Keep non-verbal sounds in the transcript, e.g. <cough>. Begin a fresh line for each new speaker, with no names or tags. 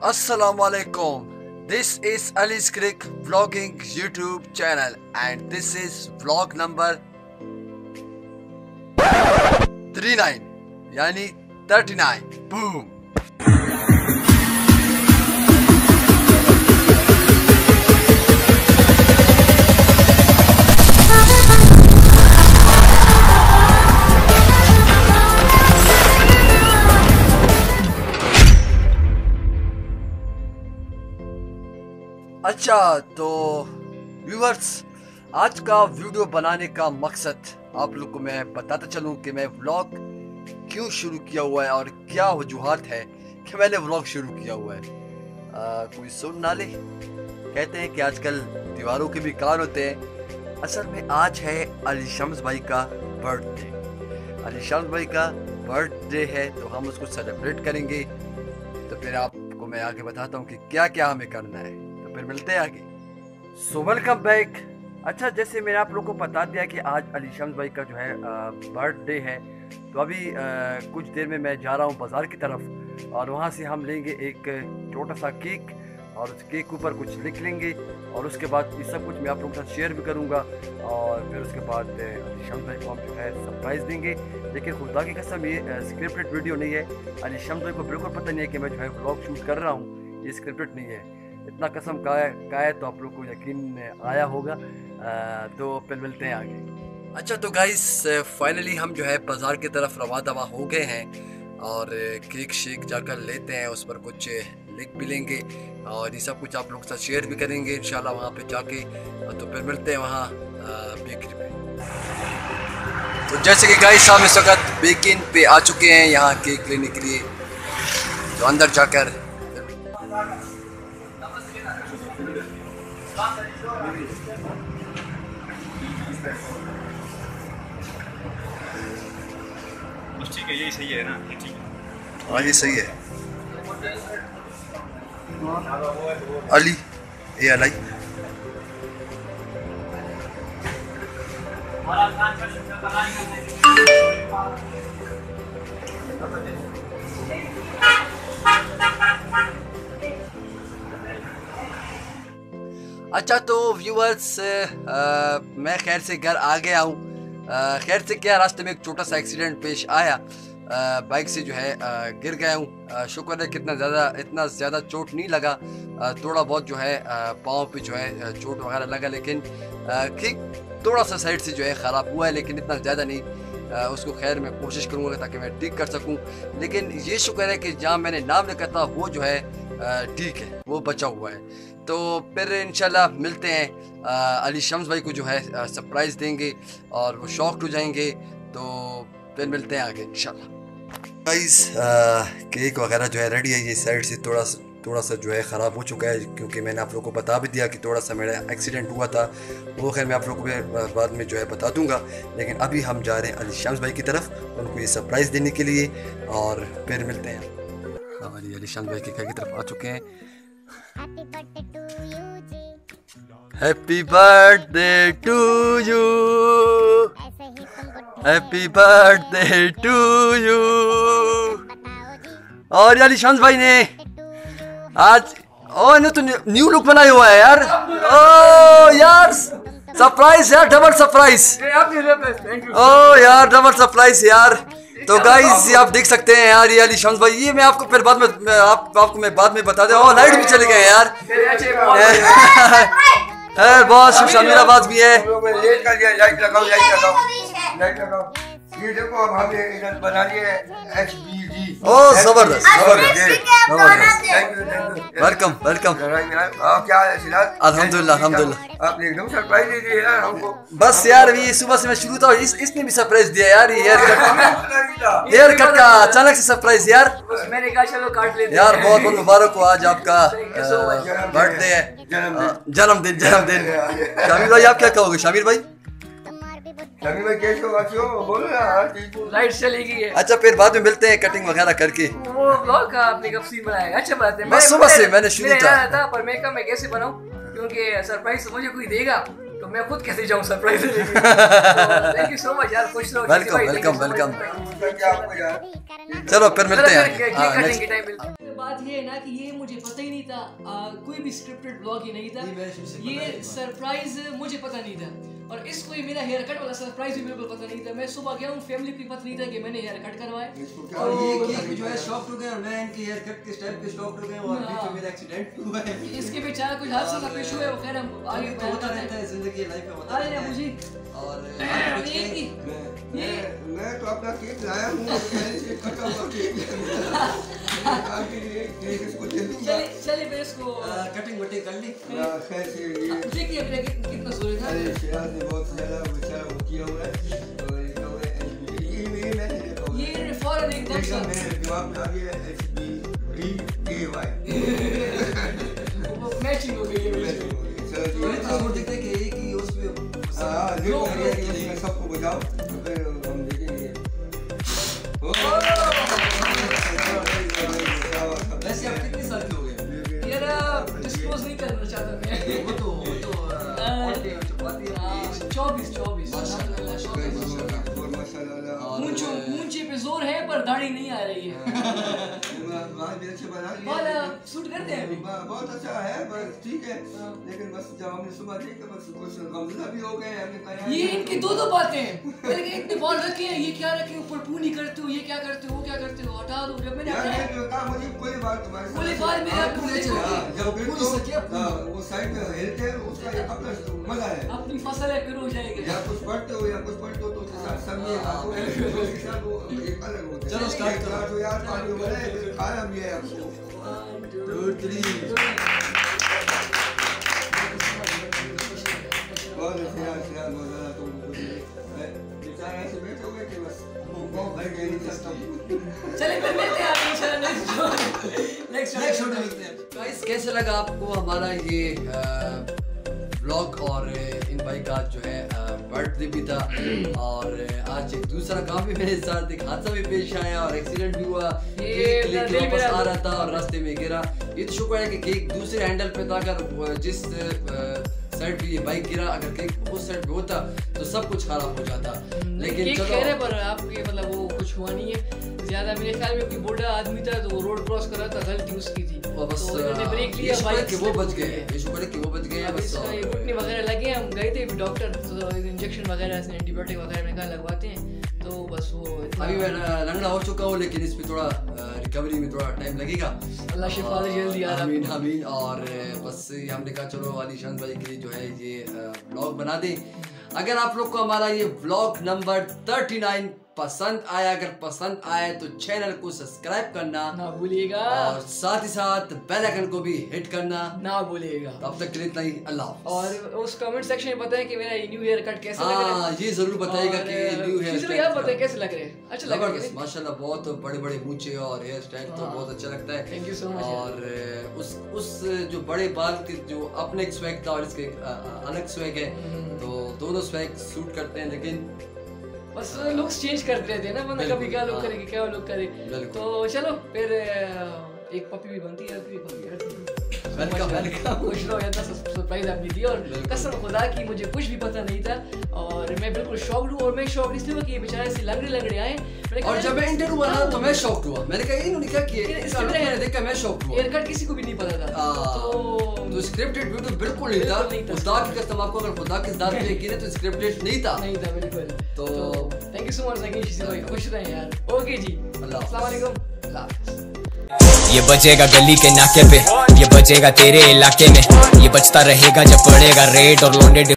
Assalamualaikum. This is Ali's Creek Vlogging YouTube channel and this is vlog number 39 yani 39 boom अच्छा तो viewers आज का video बनाने का मकसद आप लोग को मैं बताता चलूँ कि मैं व्लॉग क्यों शुरू किया हुआ है और क्या वजूहत है कि मैंने व्लॉग शुरू किया हुआ है। आ, कोई सुन ना ले। कहते हैं कि आजकल दीवारों के भी कान होते हैं। असल में आज है अली शम्स भाई का बर्थडे अली शम्स भाई का बर्थडे है तो हम उसको सेलिब्रेट करेंगे। तो फिर आपको मैं आगे बताता हूँ कि क्या क्या हमें करना है। फिर मिलते हैं आगे। सो वेलकम बैक अच्छा जैसे मैंने आप लोग को बता दिया कि आज अली शम्स भाई का जो है बर्थडे है तो अभी आ, कुछ देर में मैं जा रहा हूँ बाज़ार की तरफ़ और वहाँ से हम लेंगे एक छोटा सा केक और उस केक ऊपर कुछ लिख लेंगे और उसके बाद ये सब कुछ मैं आप लोगों के साथ शेयर भी करूँगा और फिर उसके बाद अली शम्स भाई को हम जो है सरप्राइज़ देंगे। लेकिन खुदा की कसम ये स्क्रिप्टेड वीडियो नहीं है। अली शम्स भाई को बिल्कुल पता नहीं है कि मैं जो है ब्लॉग शूट कर रहा हूँ। ये स्क्रिप्टेड नहीं है। इतना कसम का का है तो आप लोग को यकीन आया होगा। आ, तो फिर मिलते हैं आगे। अच्छा तो गाइस फाइनली हम जो है बाज़ार की तरफ़ रवा दवा हो गए हैं और केक शेक जाकर लेते हैं उस पर कुछ लिख भी लेंगे और ये सब कुछ आप लोग के साथ शेयर भी करेंगे इंशाल्लाह वहाँ पे जाके। तो फिर मिलते हैं वहाँ बेकरी पे। तो जैसे कि गाइस हम इस वक्त बेकिन पे आ चुके हैं यहाँ केक लेने के लिए। तो अंदर जाकर
है यही सही है ना? ठीक हाँ।
ये सही है। अली ए अलाई अच्छा तो व्यूअर्स मैं खैर से घर आ गया हूँ। खैर से क्या रास्ते में एक छोटा सा एक्सीडेंट पेश आया? बाइक से जो है गिर गया हूँ। शुक्र है कितना ज़्यादा, इतना ज़्यादा चोट नहीं लगा। थोड़ा बहुत जो है पाँव पे जो है चोट वगैरह लगा, लेकिन ठीक थोड़ा सा साइड से जो है ख़राब हुआ है, लेकिन इतना ज़्यादा नहीं। उसको खैर मैं कोशिश करूँगा ताकि मैं ठीक कर सकूँ। लेकिन ये शुक्र है कि जहाँ मैंने नाम लिखा था, वो जो है ठीक है, वो बचा हुआ है। तो फिर इंशाल्लाह मिलते हैं। अली शम्स भाई को जो है सरप्राइज़ देंगे और वो शॉक्ड हो जाएँगे। तो फिर मिलते हैं आगे, इंशाल्लाह। गाइस केक वगैरह जो है रेडी है। ये साइड से थोड़ा सा थोड़ा सा जो है ख़राब हो चुका है, क्योंकि मैंने आप लोगों को बता भी दिया कि थोड़ा सा मेरा एक्सीडेंट हुआ था। वो खैर मैं आप लोगों को बाद में जो है बता दूँगा। लेकिन अभी हम जा रहे हैं अली शम्स भाई की तरफ़, उनको ये सरप्राइज़ देने के लिए और फिर मिलते हैं। हाँ अली अली भाई के घर की तरफ़ आ चुके हैं। Happy birthday to you happy birthday to you और यार शम्स भाई ने आज ओ ने तो न्यू लुक बनाया हुआ है यार। ओ यार सरप्राइज़ यार डबल सरप्राइज़ ओ यार डबल सरप्राइज़ यार। तो गाइस ये आप देख सकते हैं यार ये अली शम्स भाई ये मैं आपको फिर बाद में मैं आप आपको मैं बाद में बता दे। ओ लाइट भी चले गए यार। है। <laughs> बहुत शमीराबाद भी है।
लाइट लगाओ लाइट लगाओ। लाइट लगाओ। ये देखो अब हमने इधर बना लिए एक्सबीजी
ओ ज़बरदस्त। ज़बरदस्त।
Thank you thank you
welcome welcome
क्या है सिराज
अल्हम्दुलिल्लाह अल्हम्दुलिल्लाह
आपने एकदम सरप्राइज़ दे दिया यार हमको
बस यार ये सुबह से मैं शुरू था इस इसने भी सरप्राइज़ दिया यार ये हेयर कट हेयर कट का अचानक से सरप्राइज़ यार
मैंने कहा चलो काट लेते
यार बहुत बहुत मुबारक हो आज आपका बर्थडे है जन्मदिन जन्मदिन शामिर भाई आप क्या कहोगे शामिर भाई
लाइट चली गई है
अच्छा फिर बाद में मिलते हैं कटिंग वगैरह करके।
वो ब्लॉग का आपने कब सीन बनाया? अच्छा बात है
बस सुबह से मैंने शुरू था।
था पर मैं मैं कैसे बनाऊँ? क्योंकि सरप्राइज़ तो मुझे कोई देगा तो मैं खुद कैसे जाऊँ surprise thank you so much यार खुश रहो
क्या आपको यार।
चलो फिर मिलते हैं।
फिर केक
next-
कटिंग की टाइम मिलता है।
बात ये है ना कि ये मुझे पता ही नहीं था कोई भी स्क्रिप्टेड ब्लॉग ही नहीं था। ये सरप्राइज़ मुझे पता नहीं था। और इसको ये मेरा हेयर कट वाला सरप्राइज़ भी बिल्कुल पता नहीं था। मैं सुबह गया हूँ फैमिली को पता नहीं था कि मैंने हेयर कट करवाया
और ये केक जो है शॉक हो गए और मैं इनके हेयर कट के स्टेप पे शॉक हो गए और बीच में मेरा एक्सीडेंट हुआ है।
इसके बेचारा कुछ हादसा सा पेश हुआ है वो खैर हम आगे
तो होता रहता
है
ज़िंदगी लाइफ में होता रहता है।
मुझे
और
कि-
अपना केक लाया हूँ कटा हुआ केक आपके लिए केक इसको दे दूँगा।
चलिए मैं इसको
कटिंग वटिंग कर ली।
हाँ, खैर से ये।
देखिए मेरा कितना कितना ज़ोर था।
अरे शिराज ने बहुत ज़्यादा बेचारा वो किया हुआ है और ये है ये ये है
ये फ़ौरन एकदम
एकदम मैंने जवाब डाल दिया एच बी डी के वाई
मैचिंग हो गई है बिल्कुल।
चलो जी
ये तो और दिखता है कि एक ही
हाँ कि उसमें सबको बजाओ।
बाल शूट करते हैं
बहुत अच्छा है बस ठीक है। लेकिन बस जब हमने सुबह देखा बस कुछ गमला भी हो गए हमने कहा
ये इनकी दो दो बातें हैं। इतने बॉल रखे हैं ये क्या रखे ऊपर पूनी करते हो ये क्या करते हो वो क्या करते हो? हटा दो जब मैंने
यार मैंने कहा मुझे कोई बात तुम्हारी
कोई बात मेरा पूरे चले
हाँ, जब
पूरी।
हाँ, वो साइड हिलते हैं अपना मज़ा है
अपनी फ़सल है फिर हो जाएगा
या कुछ पढ़ते हो या कुछ पढ़ते हो तो उसके साथ समझिएगा तो उसके साथ वो एक अलग होता है।
चलो start करो।
तो यार पानी हो है फिर खाना भी है आपको।
टू थ्री
बहुत अच्छे यार यार बहुत ज़्यादा तुम बेचारा ऐसे बैठे हुए कि बस बहुत भर गए नहीं सकता
चलिए फिर मिलते हैं नेक्स्ट नेक्स्ट
नेक्स्ट
नेक्स्ट
मिलते हैं।
गाइस कैसे लगा आपको हमारा ये ब्लॉग और इन भाई का जो है बर्थडे भी था। <clears throat> और आज एक दूसरा काम भी मेरे साथ एक हादसा भी पेश आया और एक्सीडेंट भी हुआ। केक लेके वापस आ रहा था। और रास्ते में गिरा। ये तो शुक्र है कि केक दूसरे हैंडल पे था। अगर जिस साइड पे ये बाइक गिरा अगर केक उस साइड पे होता तो सब कुछ खराब हो जाता। लेकिन
केक
चलो।
पर आपके मतलब वो कुछ हुआ नहीं है। ज़्यादा मेरे ख्याल में कोई बूढ़ा आदमी था तो रोड क्रॉस कर रहा था गलती उसकी थी।
बस
तो इन्होंने ब्रेक लिया बाइक
कि वो बच गए ये शुक्र है कि वो बच गए बस
ये घुटने वगैरह लगे हम गए थे डॉक्टर तो इंजेक्शन वगैरह एंटीबायोटिक वगैरह में कहा लगवाते हैं। तो बस वो
अभी मैं लंगड़ा हो चुका हूँ लेकिन इस पे थोड़ा रिकवरी में थोड़ा टाइम लगेगा।
अल्लाह शिफा जल्दी
आमीन। आमीन। और बस ये हमने कहा चलो अलीशान भाई के लिए जो है ये ब्लॉग बना दें। अगर आप लोग को हमारा ये ब्लॉग नंबर 39 पसंद आया अगर पसंद आया तो चैनल को सब्सक्राइब करना
ना भूलिएगा।
और साथ ही साथ बेल आइकन को भी हिट करना।
ना भूलिएगा।
तब तक के लिए इतना ही अल्लाह
और उस कमेंट सेक्शन में बताएँ कि मेरा न्यू हेयर कट कैसा लग रहा
हाँ?
है
ये ज़रूर बताइएगा
और,
कि न्यू हेयर स्टाइल
यार बताएँ कैसे लग रहे हैं? अच्छा लग रहा है।
माशाल्लाह बहुत बड़े बड़े मूछे और हेयर स्टाइल तो
हाँ।
बहुत अच्छा लगता है।
Thank you so much,
और उस उस जो बड़े बाल के जो अपने एक स्वैग था और इसके अलग स्वैग है
हम्म।
तो दोनों स्वैग सूट करते हैं लेकिन
बस लुक्स चेंज करते रहते हैं ना बंदा कभी क्या लुक
हाँ।
करेगी क्या लुक करे तो चलो फिर एक पपी भी बनती है फिर है. खुश रहो इतना सरप्राइज़ आपने और कसम खुदा की मुझे कुछ भी पता नहीं था और मैं बिल्कुल शॉक्ड हूँ और मैं शॉक्ड इसलिए हुआ कि ये बेचारे ऐसे लंगड़े लंगड़े आए।
और जब मैं इंटरव्यू हुआ ना तो मैं शॉक्ड हुआ। मैंने कहा इन्होंने क्या किया
इसके
इसका look मैंने देखा मैं शॉक्ड हुआ।
हेयर कट किसी को भी नहीं पता था।
हाँ।
तो
तो स्क्रिप्टेड वीडियो बिल्कुल नहीं था।
नहीं था।
खुदा की कसम आपको अगर खुदा की जात पे गिरे तो स्क्रिप्टेड नहीं था।
नहीं था बिल्कुल।
तो-
thank you so much thank you भाई। खुश रहें यार। ओके जी।
अल्लाह
अस्सलाम वालेकुम अल्लाह
ये बजेगा गली के नाके पे ये बजेगा तेरे इलाके में। ये बचता रहेगा जब पड़ेगा रेड और लौंडे